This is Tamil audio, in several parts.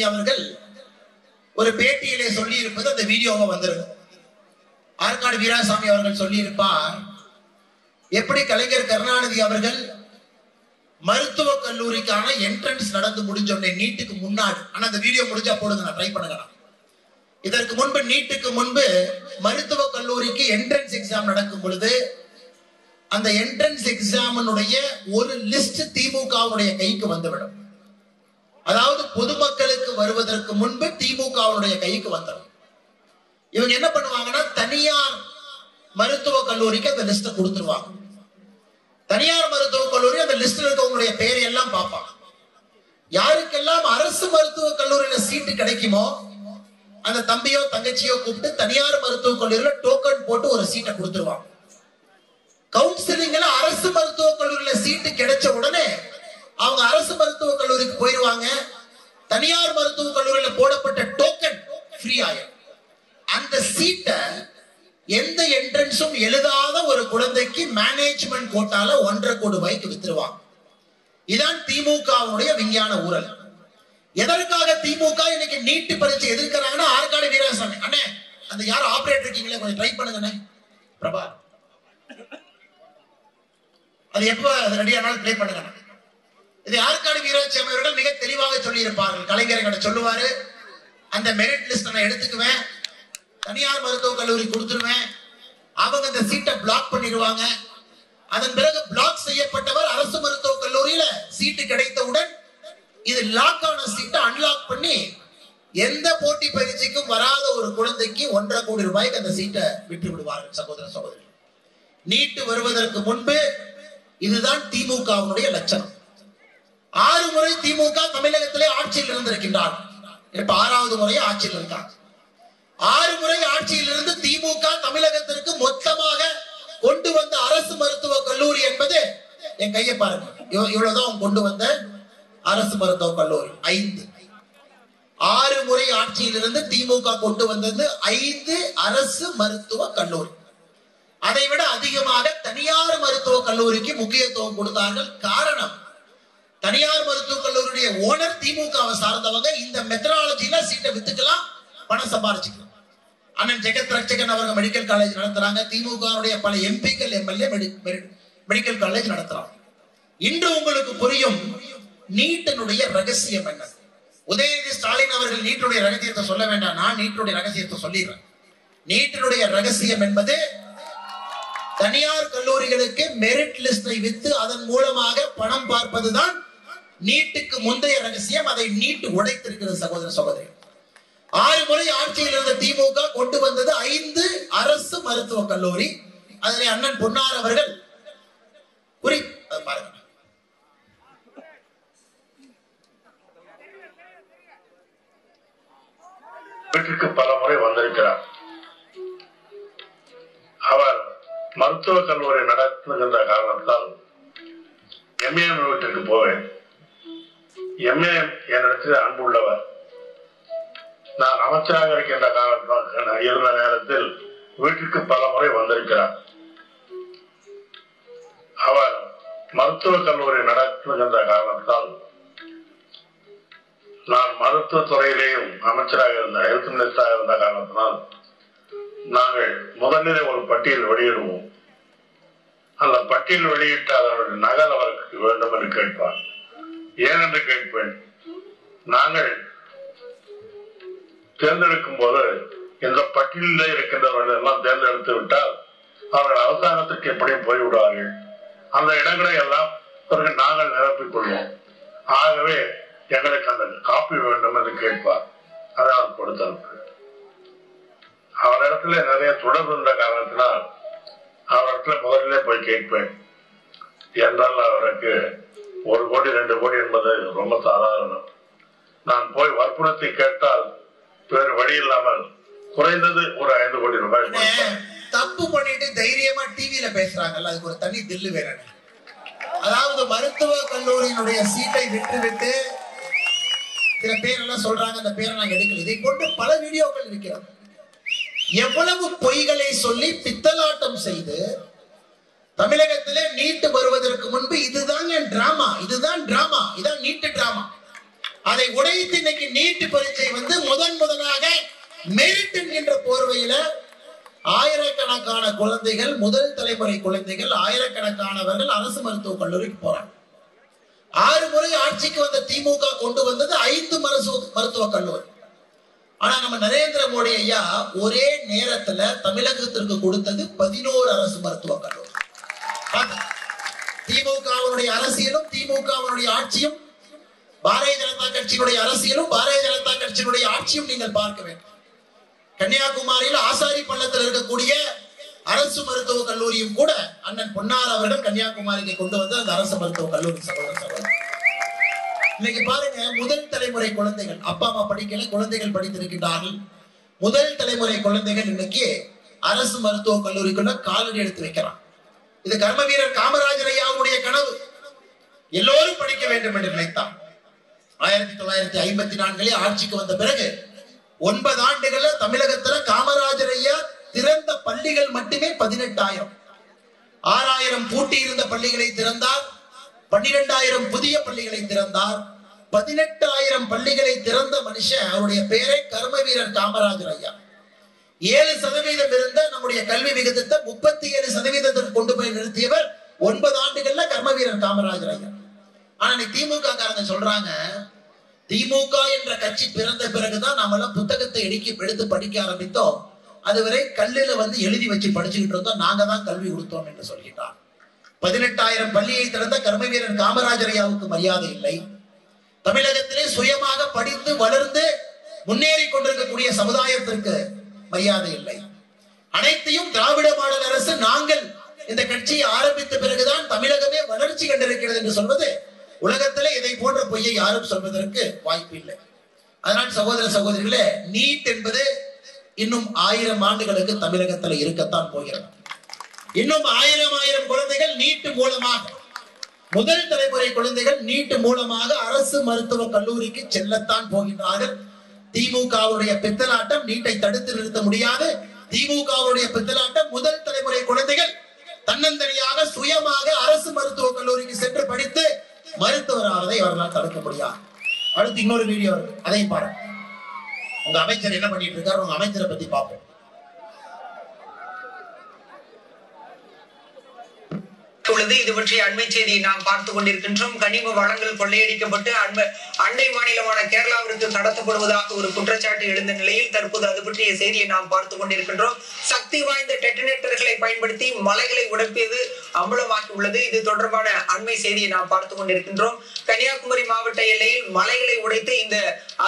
வீராசாமி அவர்கள் ஒரு பேட்டியிலே சொல்லி இருப்பது அந்த வீடியோவை வந்திருக்கும் ஆற்காடு வீராசாமி அவர்கள் சொல்லியிருப்பார் எப்படி கலைஞர் கருணாநிதி அவர்கள் மருத்துவக் கல்லூரிக்கான என்ட்ரன்ஸ் நடந்து முடிஞ்சோடனே நீட்டுக்கு முன்னாடி ஆனா அந்த வீடியோ முடிஞ்சா போடுங்க நான் ட்ரை பண்ணுங்க இதற்கு முன்பு நீட்டுக்கு முன்பு மருத்துவக் கல்லூரிக்கு என்ட்ரன்ஸ் எக்ஸாம் நடக்கும் பொழுது அந்த என்ட்ரன்ஸ் எக்ஸாமினுடைய ஒரு லிஸ்ட் திமுகவுடைய கைக்கு வந்துவிடும். அதாவது பொதுமக்களுக்கு வருவதற்கு முன்பு திமுகவுடைய கைக்கு வந்துடும். இவங்க என்ன பண்ணுவாங்கன்னா தனியார் மருத்துவக் கல்லூரிக்கு அந்த லிஸ்ட்டை கொடுத்துருவாங்க. தனியார் மருத்துவக் கல்லூரி அந்த லிஸ்ட்ல இருக்கவங்களுடைய பெயரை எல்லாம் பார்ப்பாங்க. யாருக்கெல்லாம் அரசு மருத்துவக் கல்லூரியில சீட்டு கிடைக்குமோ அந்த தம்பியோ தங்கச்சியோ கூப்பிட்டு தனியார் மருத்துவக் கல்லூரியில டோக்கன் போட்டு ஒரு சீட்டை கொடுத்துருவாங்க. கவுன்சிலிங்ல அரசு மருத்துவக் கல்லூரியில சீட்டு கிடைச்ச உடனே அவங்க அரசு மருத்துவக் கல்லூரிக்கு போயிருவாங்க. தனியார் மருத்துவக் கல்லூரியில போடப்பட்ட டோக்கன் ஃப்ரீ ஆயிடும் அந்த சீட்டை எந்த என்ட்ரன்ஸும் எழுதாத ஒரு குழந்தைக்கு மேனேஜ்மெண்ட் கோட்டால ஒன்றரை கோடி ரூபாய்க்கு வித்துருவாங்க. இதான் திமுகவுடைய விஞ்ஞான ஊழல் எதற்காக திமுக இன்னைக்கு நீட்டு பரீட்சை எதிர்க்கிறாங்கன்னா ஆற்காடு வீராசாமி அண்ணே அந்த யாரும் ஆபரேட் இருக்கீங்களே? கொஞ்சம் ட்ரை பண்ணுங்கண்ணே பிரபா அது எப்ப அது ரெடி ஆனாலும் ட்ரை பண்ணுங்க இது ஆற்காடு வீராசாமி அவர்கள் மிக தெளிவாக சொல்லியிருப்பார்கள். கலைஞர் என்கிட்ட சொல்லுவாரு அந்த மெரிட் லிஸ்ட் நான் எடுத்துக்குவேன். தனியார் மருத்துவக் கல்லூரி கொடுத்துருவேன். அவங்க அந்த சீட்டை பிளாக் பண்ணிடுவாங்க. அதன் பிறகு பிளாக் செய்யப்பட்டவர் அரசு மருத்துவக் கல்லூரியில சீட்டு கிடைத்தவுடன் இது லாக் ஆன சீட்டை அன்லாக் பண்ணி எந்த போட்டி பயிற்சிக்கும் வராத ஒரு குழந்தைக்கு ஒன்றரை கோடி ரூபாய்க்கு அந்த சீட்டை விட்டு விடுவார்கள் சகோதர சகோதரி. நீட்டு வருவதற்கு முன்பு இதுதான் திமுகவுடைய லட்சணம். ஆறு முறை திமுக தமிழகத்திலே ஆட்சியில் இருந்திருக்கின்றார். இப்ப ஆறாவது முறை ஆட்சியில் இருக்காங்க ஆறு முறை ஆட்சியில் இருந்து திமுக தமிழகத்திற்கு மொத்தமாக கொண்டு வந்த அரசு மருத்துவ கல்லூரி என்பது என் கையை பாருங்க. இவ்வளவுதான் அவங்க கொண்டு வந்த அரசு மருத்துவ கல்லூரி. ஐந்து. ஆறு முறை ஆட்சியில் இருந்து திமுக கொண்டு வந்தது ஐந்து அரசு மருத்துவ கல்லூரி. அதை விட அதிகமாக தனியார் மருத்துவ கல்லூரிக்கு முக்கியத்துவம் கொடுத்தார்கள். காரணம் தனியார் மருத்துவக் கல்லூரியுடைய ஓனர் திமுகவை சார்ந்தவங்க இந்த மெத்தடாலஜில சீட்டை வித்துக்கலாம் பணம் சம்பாரிச்சுக்கலாம். அண்ணன் ஜெகத் ரட்சகன் அவர்கள் மெடிக்கல் காலேஜ் நடத்துறாங்க. திமுகவுடைய பல எம்பிக்கள் எம்எல்ஏ மெடிக்கல் காலேஜ் நடத்துறாங்க. இன்று உங்களுக்கு புரியும் நீட்டினுடைய ரகசியம் என்ன? உதயநிதி ஸ்டாலின் அவர்கள் நீட்டுடைய ரகசியத்தை சொல்ல வேண்டாம். நான் நீட்டுடைய ரகசியத்தை சொல்லிடுறேன். நீட்டினுடைய ரகசியம் என்பது தனியார் கல்லூரிகளுக்கு மெரிட் லிஸ்டை வித்து அதன் மூலமாக பணம் பார்ப்பதுதான் நீட்டுக்கு முந்தைய ரகசியம் அதை நீட்டு உடைத்திருக்கிறது சகோதர சகோதரி. ஆறு முறை ஆட்சியில் இருந்த திமுக கொண்டு வந்தது ஐந்து அரசு மருத்துவக் கல்லூரி. அதனை அண்ணன் பொன்னார் அவர்கள் குறி பாருங்க. வீட்டிற்கு பல முறை வந்திருக்கிறார். அவர் மருத்துவக் கல்லூரி நடத்துகின்ற காரணத்தால் எம்ஏஎம் வீட்டிற்கு போவேன். எம்ஏ என்னிடத்தில் அன்புள்ளவர் நான் அமைச்சராக இருக்கின்ற காலம் இருந்த நேரத்தில் வீட்டிற்கு பல முறை வந்திருக்கிறார். அவர் மருத்துவக் கல்லூரி நடத்துகின்ற காரணத்தால் நான் மருத்துவ துறையிலேயும் அமைச்சராக இருந்த ஹெல்த் மினிஸ்டராக இருந்த காரணத்தினால் நாங்கள் முதன்நிலை ஒரு பட்டியல் வெளியிடுவோம். அந்த பட்டியல் வெளியிட்டு அதனுடைய நகல் அவருக்கு வேண்டும் என்று கேட்பார். ஏன் என்று கேட்பேன். நாங்கள் தேர்ந்தெடுக்கும் போது இந்த பட்டியலில் இருக்கின்றவர்கள் எல்லாம் தேர்ந்தெடுத்து விட்டால் அவர்கள் அரசாங்கத்திற்கு எப்படியும் போய்விடுவார்கள். அந்த இடங்களை எல்லாம் பிறகு நாங்கள் நிரப்பிக் கொள்வோம். ஆகவே எங்களுக்கு அந்த காப்பி வேண்டும் என்று கேட்பார். அதை அவர் கொடுத்து அவரிடத்துல நிறைய தொடர்பு இருந்த காரணத்தினால் அவரிடத்துல முதலிலே போய் கேட்பேன். என்றால் அவருக்கு ஒரு கோடி ரெண்டு கோடி என்பது ரொம்ப சாதாரணம். நான் போய் வற்புறுத்தி கேட்டால் வேறு வழி இல்லாமல் குறைந்தது ஒரு ஐந்து கோடி ரூபாய். தப்பு பண்ணிட்டு தைரியமா டிவியில பேசுறாங்கல்ல அதுக்கு ஒரு தனி தில்லு வேற அதாவது மருத்துவ கல்லூரியினுடைய சீட்டை விட்டு விட்டு சில பேர் எல்லாம் சொல்றாங்க அந்த பேரை நான் எடுக்கல. இதை கொண்டு பல வீடியோக்கள் இருக்கிறது. எவ்வளவு பொய்களை சொல்லி பித்தலாட்டம் செய்து தமிழகத்திலே நீட்டு வருவதற்கு முன்பு இதுதான் என் டிராமா இதுதான் டிராமா இதான் நீட்டு டிராமா அதை உடைத்து இன்னைக்கு நீட்டு பரீட்சை வந்து முதன் முதலாக மெரிட் என்கின்ற போர்வையில ஆயிரக்கணக்கான குழந்தைகள் முதல் தலைமுறை குழந்தைகள் ஆயிரக்கணக்கானவர்கள் அரசு மருத்துவக் கல்லூரிக்கு போறாங்க. ஆறு முறை ஆட்சிக்கு வந்த திமுக கொண்டு வந்தது ஐந்து மருத்துவ மருத்துவக் கல்லூரி. ஆனா நம்ம நரேந்திர மோடி ஐயா ஒரே நேரத்துல தமிழகத்திற்கு கொடுத்தது பதினோரு அரசு மருத்துவக் கல்லூரி. திமுகவினுடைய அரசியலும் திமுகவினுடைய ஆட்சியும் பாரதிய ஜனதா கட்சியினுடைய அரசியலும் பாரதிய ஜனதா கட்சியினுடைய ஆட்சியும் நீங்கள் பார்க்க வேண்டும். கன்னியாகுமரியில் ஆசாரி பள்ளத்தில் இருக்கக்கூடிய அரசு மருத்துவக் கல்லூரியும் கூட அண்ணன் பொன்னார் அவர்கள் கன்னியாகுமரிக்கு கொண்டு வந்து அந்த அரசு மருத்துவக் கல்லூரி சகோதர சகோதரர் இன்னைக்கு பாருங்க முதல் தலைமுறை குழந்தைகள் அப்பா அம்மா படிக்கல குழந்தைகள் படித்திருக்கின்றார்கள். முதல் தலைமுறை குழந்தைகள் இன்னைக்கு அரசு மருத்துவக் கல்லூரிக்குள்ள காலடி எடுத்து வைக்கிறான் இது கர்ம வீரர் காமராஜர் ஐயாவுடைய கனவு. எல்லோரும் படிக்க வேண்டும் என்று நினைத்தான். ஆயிரத்தி தொள்ளாயிரத்தி ஐம்பத்தி நான்கிலே ஆட்சிக்கு வந்த பிறகு ஒன்பது ஆண்டுகள்ல தமிழகத்துல காமராஜர் ஐயா திறந்த பள்ளிகள் மட்டுமே பதினெட்டாயிரம். ஆறாயிரம் பூட்டி இருந்த பள்ளிகளை திறந்தார். பன்னிரெண்டாயிரம் புதிய பள்ளிகளை திறந்தார். பதினெட்டாயிரம் பள்ளிகளை திறந்த மனுஷன் அவருடைய பெயரை கர்ம வீரர் காமராஜர் ஐயா ஏழு சதவீதம் இருந்த நம்முடைய கல்வி விகிதத்தை முப்பத்தி ஏழு சதவீதத்திற்கு கொண்டு போய் நிறுத்தியவர் ஒன்பது ஆண்டுகள்ல கர்ம வீரர் காமராஜர் ஐயா. ஆனா இன்னைக்கு திமுக காரங்க சொல்றாங்க திமுக என்ற கட்சி பிறந்த பிறகுதான் நாமெல்லாம் புத்தகத்தை எடுக்கி எடுத்து படிக்க ஆரம்பித்தோம். அதுவரை கல்லில் வந்து எழுதி வச்சு படிச்சுக்கிட்டு இருந்தோம். நாங்க தான் கல்வி கொடுத்தோம் என்று சொல்கிறார் பதினெட்டாயிரம் பள்ளியை திறந்த கர்ம வீரர் காமராஜர் ஐயாவுக்கு மரியாதை இல்லை. தமிழகத்திலே சுயமாக படித்து வளர்ந்து முன்னேறி கொண்டிருக்கக்கூடிய சமுதாயத்திற்கு மரியாதை இல்லை. அனைத்தையும் திராவிட மாடல் அரசு நாங்கள் இந்த கட்சியை ஆரம்பித்த பிறகுதான் தமிழகமே வளர்ச்சி கண்டிருக்கிறது என்று சொல்வது உலகத்திலே இதை போன்ற பொய்யை யாரும் சொல்வதற்கு வாய்ப்பு இல்லை. அதனால் சகோதர சகோதரிகளே நீட் என்பது இன்னும் ஆயிரம் ஆண்டுகளுக்கு தமிழகத்துல இருக்கத்தான் போகிறது. இன்னும் ஆயிரம் ஆயிரம் குழந்தைகள் நீட்டு மூலமாக முதல் தலைமுறை குழந்தைகள் நீட்டு மூலமாக அரசு மருத்துவக் கல்லூரிக்கு செல்லத்தான் போகின்றார்கள். திமுகவுடைய பித்தலாட்டம் நீட்டை தடுத்து நிறுத்த முடியாது. திமுகவுடைய பித்தலாட்டம் முதல் தலைமுறை குழந்தைகள் தன்னந்தனியாக சுயமாக அரசு மருத்துவக் கல்லூரிக்கு சென்று படித்து மருத்துவராவதை அவர்களால் தடுக்க முடியாது. அடுத்து இன்னொரு வீடியோ அதையும் பாருங்க. உங்க அமைச்சர் என்ன பண்ணிட்டு இருக்காரு? உங்க அமைச்சரை பத்தி பார்ப்போம். உள்ளது இது பற்றிய அண்மை செய்தியை நாம் பார்த்துக் கொண்டிருக்கின்றோம். கனிம வளங்கள் கொள்ளையடிக்கப்பட்டு அண்மை அண்டை மாநிலமான கேரளாவிற்கு கடத்தப்படுவதாக ஒரு குற்றச்சாட்டு எழுந்த நிலையில் தற்போது அது பற்றிய செய்தியை நாம் பார்த்துக் கொண்டிருக்கின்றோம். சக்தி வாய்ந்த டெட்டனேட்டர்களை பயன்படுத்தி மலைகளை உடைப்பது அம்பலமாக்கி உள்ளது இது தொடர்பான அண்மை செய்தியை நாம் பார்த்துக் கொண்டிருக்கின்றோம். கன்னியாகுமரி மாவட்ட எல்லையில் மலைகளை உடைத்து இந்த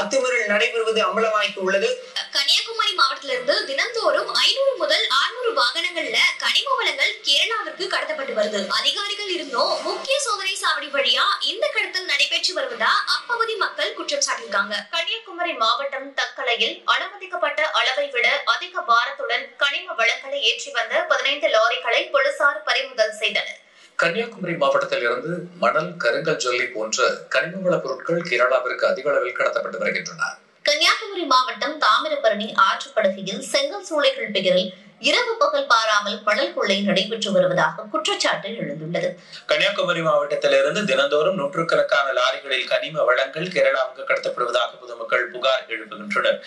அத்துமீறல் நடைபெறுவது அம்பலமாக்கி உள்ளது கன்னியாகுமரி மாவட்டத்திலிருந்து தினந்தோறும் ஐநூறு முதல் ஆறுநூறு வாகனங்கள்ல கனிம வளங்கள் கேரளாவிற்கு கடத்தப்பட்டு வருது. அதிகாரிகள் இருந்தும் முக்கிய சோதனை சாவடி வழியா இந்த கடத்தல் நடைபெற்று வருவதா அப்பகுதி மக்கள் குற்றம் சாட்டியிருக்காங்க. கன்னியாகுமரி மாவட்டம் தக்கலையில் அனுமதிக்கப்பட்ட அளவை விட அதிக பாரத்துடன் கனிம வளங்களை ஏற்றி வந்த பதினைந்து லாரிகளை போலீசார் பறிமுதல் செய்தனர். கன்னியாகுமரி மாவட்டத்தில் இருந்து மணல் கருங்கல் ஜல்லி போன்ற கனிமவள பொருட்கள் கேரளாவிற்கு அதிக அளவில் கடத்தப்பட்டு வருகின்றன. கன்னியாகுமரி மாவட்டம் தாமிரபரணி ஆற்றுப்படுகையில் செங்கல் சூளைகள் பெயரில் இரவு பகல் பாராமல் மணல் கொள்ளை நடைபெற்று வருவதாக குற்றச்சாட்டு எழுந்துள்ளது. கன்னியாகுமரி மாவட்டத்திலிருந்து தினந்தோறும் நூற்றுக்கணக்கான லாரிகளில் கனிம வளங்கள் கேரளாவுக்கு கடத்தப்படுவதாக பொதுமக்கள் புகார் எழுப்புகின்றனர்.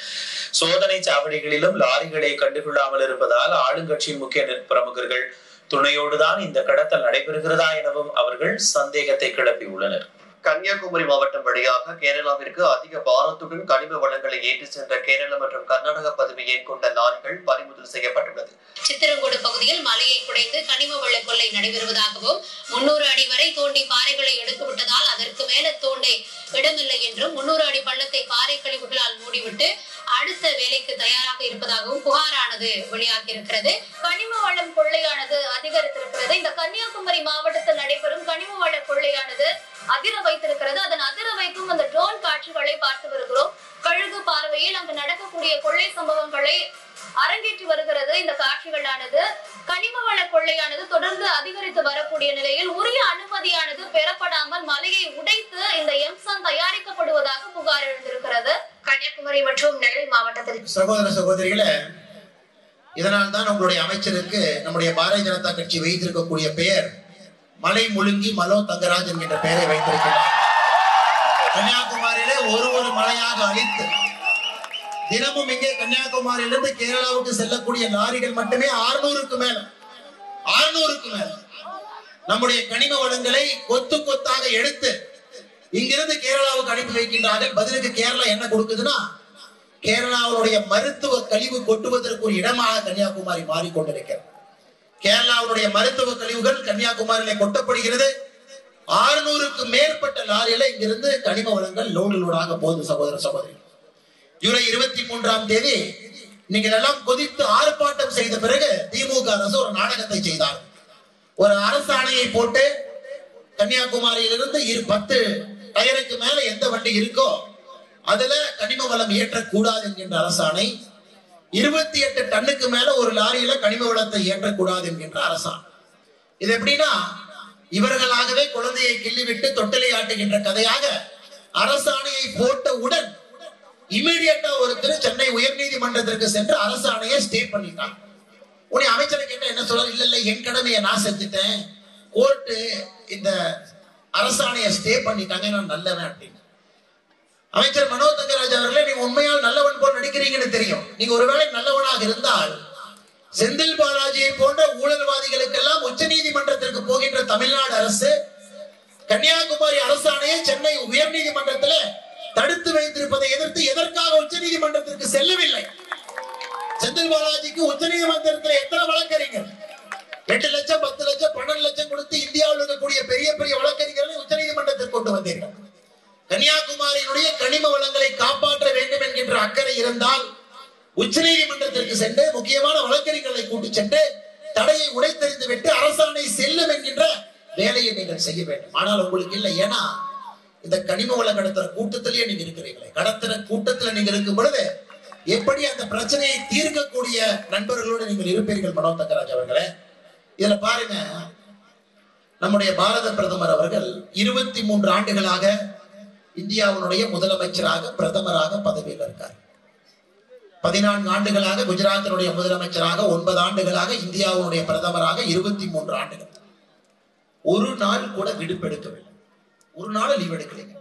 சோதனை சாவடிகளிலும் லாரிகளை கண்டுகொள்ளாமல் இருப்பதால் ஆளுங்கட்சியின் முக்கிய பிரமுகர்கள் துணையோடுதான் இந்த கடத்தல் நடைபெறுகிறதா எனவும் அவர்கள் சந்தேகத்தை கிளப்பியுள்ளனர். கன்னியாகுமரி மாவட்டம் வழியாக கேரளாவிற்கு அதிக பாரத்துடன் கனிம வளங்களை ஏற்றி சென்ற கேரள மற்றும் கர்நாடக பதவி கொண்ட லாரிகள் பறிமுதல் செய்யப்பட்டுள்ளது. சித்திரங்கோடு பகுதியில் மலையை குடைந்து கனிம வள கொள்ளை நடைபெறுவதாகவும் முன்னூறு அடி வரை தோண்டி பாறைகளை எடுத்து விட்டதால் அதற்கு மேல தோண்ட இடமில்லை என்றும் முன்னூறு அடி பள்ளத்தை பாறை கழிவுகளால் மூடிவிட்டு அடுத்த வேலைக்கு தயாராக இருப்பதாகவும் புகாரானது வெளியாகி இருக்கிறது கனிம வளம் கொள்ளையானது அதிகரித்திருக்கிறது. இந்த கன்னியாகுமரி மாவட்டத்தில் நடைபெறும் கனிம வள கொள்ளையானது அதிர வைத்திருக்கிறது. அதன் அதிர வைக்கும் அந்த ட்ரோன் காட்சிகளை பார்த்து வருகிறோம். கழுகு பார்வையில் அங்கு நடக்கக்கூடிய கொள்ளை சம்பவங்களை அரங்கேற்றி வருகிறது. இந்த காட்சிகளானது கனிம வள கொள்ளையானது தொடர்ந்து அதிகரித்து வரக்கூடிய நிலையில் உரிய அனுமதியானது பெறப்படாமல் மலையை உடைத்து இந்த எம்சன் தயாரிக்கப்படுவதாக புகார் எழுந்திருக்கிறது. கன்னியாகுமரி மற்றும் நெல்லை மாவட்டத்தில். சகோதர சகோதரிகளே இதனால் தான் உங்களுடைய அமைச்சருக்கு நம்முடைய பாரதிய ஜனதா கட்சி வைத்திருக்கக்கூடிய பெயர் மலை முழுங்கி மலோ தங்கராஜ் என்கின்ற பெயரை வைத்திருக்கிறார். கன்னியாகுமரியிலே ஒரு ஒரு மழையாக அழித்து தினமும் இங்கே கன்னியாகுமரியிலிருந்து கேரளாவுக்கு செல்லக்கூடிய லாரிகள் மட்டுமே ஆறுநூறுக்கு மேல. ஆறுநூறுக்கு மேல. நம்முடைய கனிம வளங்களை கொத்து கொத்தாக எடுத்து இங்கிருந்து கேரளாவுக்கு அனுப்பி வைக்கின்றார்கள். பதிலுக்கு கேரளா என்ன கொடுக்குதுன்னா கேரளாவுடைய மருத்துவ கழிவு கொட்டுவதற்கு ஒரு இடமாக கன்னியாகுமரி மாறிக்கொண்டிருக்கிறது. கேரளாவுடைய மருத்துவ கழிவுகள் கன்னியாகுமரியில கொட்டப்படுகிறது. ஆறுநூறுக்கு மேற்பட்ட லாரியில இங்கிருந்து கனிம வளங்கள் லோடு லோடாக போகுது சகோதர சகோதரி. ஜூலை இருபத்தி மூன்றாம் தேதி நீங்கள் எல்லாம் கொதித்து ஆர்ப்பாட்டம் செய்த பிறகு திமுக அரசு ஒரு நாடகத்தை செய்தார். ஒரு அரசாணையை போட்டு கன்னியாகுமரியிலிருந்து இரு பத்து டயருக்கு மேல எந்த வண்டி இருக்கோ அதுல கனிம வளம் ஏற்றக்கூடாது என்கின்ற அரசாணை இருபத்தி எட்டு டன்னுக்கு மேல ஒரு லாரியில கனிம வளத்தை ஏற்றக்கூடாது என்கின்ற அரசாணை இது எப்படின்னா இவர்களாகவே குழந்தையை கிள்ளிவிட்டு தொட்டிலை ஆட்டுகின்ற கதையாக அரசாணையை போட்டவுடன் இமீடியட்டா ஒருத்தர் சென்னை உயர்நீதிமன்றத்திற்கு சென்று அரசாணையை ஸ்டே பண்ணிட்டான். உடனே அமைச்சரை கேட்ட என்ன சொல்றாரு? இல்ல இல்ல என் கடமையை நான் செஞ்சுட்டேன். கோர்ட்டு இந்த அரசாணையை ஸ்டே பண்ணிட்டாங்க. நான் நல்லவன் அப்படின்னு. அமைச்சர் மனோ தங்கராஜ் அவர்களே நீங்க உண்மையால் நல்லவன் போல் நடிக்கிறீங்கன்னு தெரியும். நீங்க ஒருவேளை நல்லவனாக இருந்தால் செந்தில் பாலாஜியை போன்ற ஊழல்வாதிகளுக்கெல்லாம் உச்ச நீதிமன்றத்திற்கு போகின்ற தமிழ்நாடு அரசு கன்னியாகுமரி அரசாணையை சென்னை உயர்நீதிமன்றத்தில் தடுத்து வைத்திருப்பதை எதிர்த்து எதற்காக உச்ச நீதிமன்றத்திற்கு செல்லவில்லை? செந்தில் பாலாஜிக்கு உச்ச நீதிமன்றத்தில் எத்தனை வழக்கறிஞர்? எட்டு லட்சம் பத்து லட்சம் பன்னெண்டு லட்சம் கொடுத்து இந்தியாவில் இருக்கக்கூடிய பெரிய பெரிய வழக்கறிஞர்களை உச்ச நீதிமன்றத்திற்கு கொண்டு வந்தீர்கள். கன்னியாகுமரியினுடைய கனிம வளங்களை காப்பாற்ற வேண்டும் என்கின்ற அக்கறை இருந்தால் உச்ச நீதிமன்றத்திற்கு சென்று முக்கியமான வழக்கறிஞர்களை கூட்டி சென்று தடையை உடைத்தெறிந்து விட்டு அரசாணை செல்லும் என்கின்ற வேலையை நீங்கள் செய்ய வேண்டும். ஆனால் உங்களுக்கு இல்லை. ஏன்னா இந்த கனிம வள கடத்துற கூட்டத்திலேயே நீங்க இருக்கிறீங்களே கடத்துற கூட்டத்துல நீங்க இருக்கும் பொழுது எப்படி அந்த பிரச்சனையை தீர்க்கக்கூடிய நண்பர்களோடு நீங்கள் இருப்பீர்கள் மனோ தங்கராஜ் அவர்களே? இதுல பாருங்க. நம்முடைய பாரத பிரதமர் அவர்கள் இருபத்தி மூன்று ஆண்டுகளாக இந்தியாவினுடைய முதலமைச்சராக பிரதமராக பதவியில் இருக்கார். பதினான்கு ஆண்டுகளாக குஜராத்தினுடைய முதலமைச்சராக ஒன்பது ஆண்டுகளாக இந்தியாவுடைய பிரதமராக இருபத்தி மூன்று ஆண்டுகள். ஒரு நாள் கூட விடுப்பெடுக்கவில்லை. ஒரு நாள் லீவ் எடுக்கலைங்க.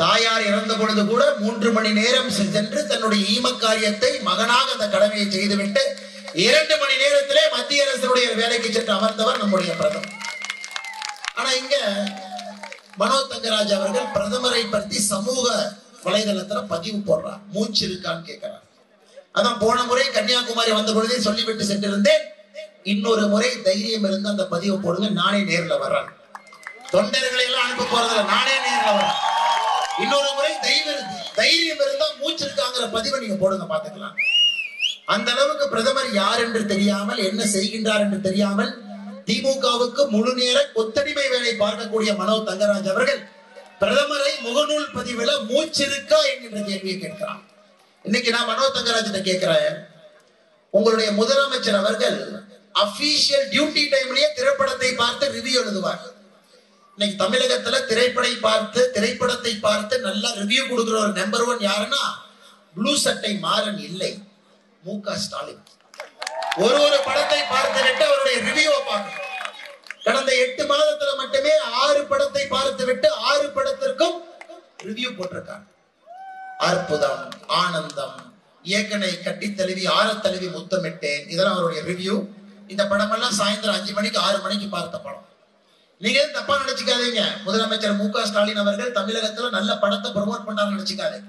தாயார் இறந்த பொழுது கூட மூன்று மணி நேரம் சென்று தன்னுடைய ஈம காரியத்தை மகனாக அந்த கடமையை செய்துவிட்டு இரண்டு மணி நேரத்திலே மத்திய அரசுடைய வேலைக்கு சென்று அமர்ந்தவர் நம்முடைய பிரதமர். ஆனா இங்க மனோ தங்கராஜ் அவர்கள் பிரதமரை பற்றி சமூக வலைதளத்துல பதிவு போடுறார். மூச்சு இருக்கான்னு கேட்கிறார் அதான் போன முறை கன்னியாகுமரி வந்த பொழுதே சொல்லிவிட்டு சென்றிருந்தேன். இன்னொரு முறை தைரியம் இருந்து அந்த பதிவு போடுங்க நானே நேர்ல வர்றேன். தொண்டர்களை எல்லாம் அனுப்ப போறதில்ல நானே நேர்ல வரேன் இன்னொரு முறை தைரியம் தைரியம் இருந்தா மூச்சு இருக்காங்கிற பதிவை நீங்க போடுங்க பாத்துக்கலாம் அந்த அளவுக்கு பிரதமர் யார் என்று தெரியாமல் என்ன செய்கின்றார் என்று தெரியாமல் திமுகவுக்கு முழு நேர கொத்தடிமை வேலை பார்க்கக்கூடிய மனோ தங்கராஜ் அவர்கள் பிரதமரை முகநூல் பதிவுல மூச்சிருக்கா என்கின்ற கேள்வியை கேட்கிறான் இன்னைக்கு நான் மனோ தங்கராஜ் கேட்கிறேன் உங்களுடைய முதலமைச்சர் அவர்கள் அபிஷியல் டியூட்டி டைம்லயே திரைப்படத்தை பார்த்து ரிவ்யூ எழுதுவார். இன்னைக்கு தமிழகத்துல திரைப்படை பார்த்து திரைப்படத்தை பார்த்து நல்லா ரிவ்யூ கொடுக்குற ஒரு நம்பர் ஒன் யாருன்னா ப்ளூ சட்டை மாறன் இல்லை. மு க ஸ்டாலின். ஒரு ஒரு படத்தை பார்த்து விட்டு அவருடைய ரிவ்யூவை பார்க்கணும். கடந்த எட்டு மாதத்துல மட்டுமே ஆறு படத்தை பார்த்து விட்டு ஆறு படத்திற்கும் ரிவ்யூ போட்டிருக்காங்க. அற்புதம் ஆனந்தம் இயக்கனை கட்டி தழுவி ஆற தழுவி முத்தமிட்டேன். இதெல்லாம் அவருடைய ரிவ்யூ இந்த படமெல்லாம் சாயந்தரம் அஞ்சு மணிக்கு ஆறு மணிக்கு பார்த்த படம். நீங்க தப்பா நினைச்சுக்காதீங்க. முதலமைச்சர் மு க ஸ்டாலின் அவர்கள் தமிழகத்துல நல்ல படத்தை ப்ரொமோட் பண்ணாரு நினைச்சுக்காதீங்க.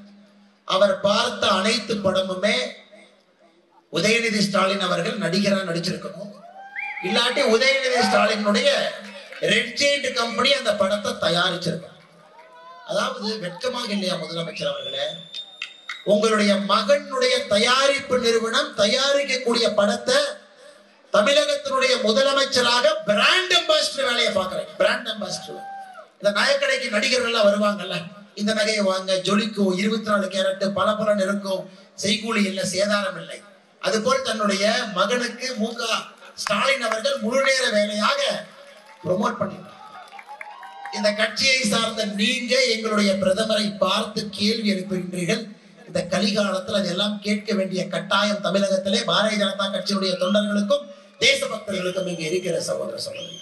அவர் பார்த்த அனைத்து படமுமே உதயநிதி ஸ்டாலின் அவர்கள் நடிகரா நடிச்சிருக்கணும். இல்லாட்டி உதயநிதி ஸ்டாலினுடைய ரெட் ஜெயிண்ட் கம்பெனி அந்த படத்தை தயாரிச்சிருக்காங்க அதாவது வெட்கமாக இல்லையா முதலமைச்சர் அவர்களே? உங்களுடைய மகனுடைய தயாரிப்பு நிறுவனம் தயாரிக்கக்கூடிய படத்தை தமிழகத்தினுடைய முதலமைச்சராக பிராண்ட் அம்பாசிடர் வேலையை பார்க்கறேன். பிராண்ட் அம்பாசிடர் இந்த நகைக்கடைக்கு நடிகர்கள் எல்லாம் வருவாங்கல்ல. இந்த நகையை வாங்க ஜொலிக்கும் இருபத்தி நாலு கேரட் பல பலன் இருக்கும். செய்கூலி இல்லை சேதாரம் இல்லை. அதுபோல் தன்னுடைய மகனுக்கு மு க ஸ்டாலின் அவர்கள் முழு நேர வேலையாக ப்ரொமோட் பண்ணிட்டார். இந்த கட்சியை சார்ந்த நீங்க எங்களுடைய பிரதமரை பார்த்து கேள்வி எழுப்புகின்றீர்கள். இந்த கலிகாலத்தில் அதெல்லாம் கேட்க வேண்டிய கட்டாயம் தமிழகத்திலே பாரதிய ஜனதா கட்சியினுடைய தொண்டர்களுக்கும் தேசபக்தர்களுக்கும் இங்கு இருக்கிற சகோதர சகோதரி